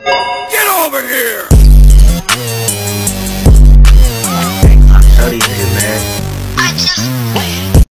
Yes.